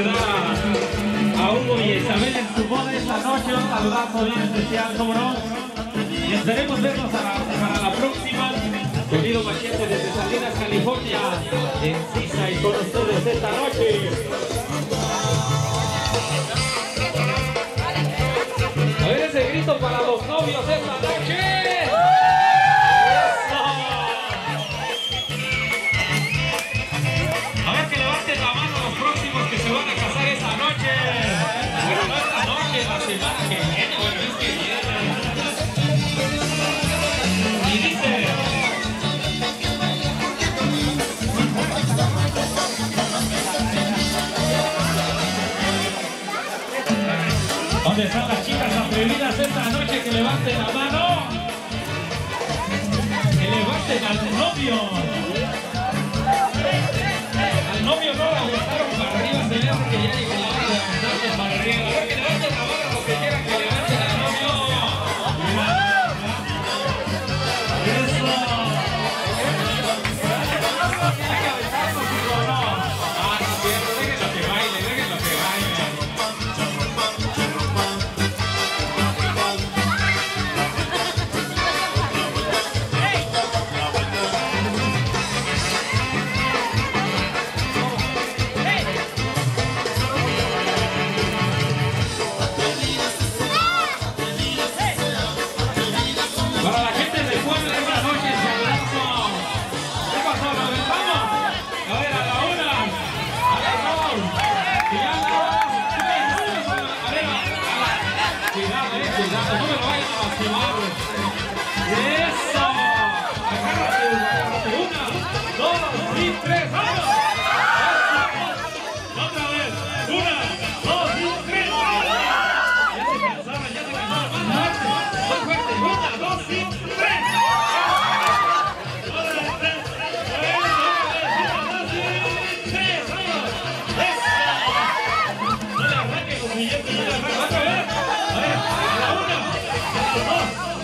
a, Hugo y a Isabel en su boda esta noche. Un saludazo bien especial, como no. Y esperemos vernos para la próxima. Querido Machete desde Salinas, California, en Sisa y con ustedes esta noche. A ver ese grito para los novios esta noche. ¿Dónde están las chicas atrevidas esta noche que levanten la mano? Que levanten al novio.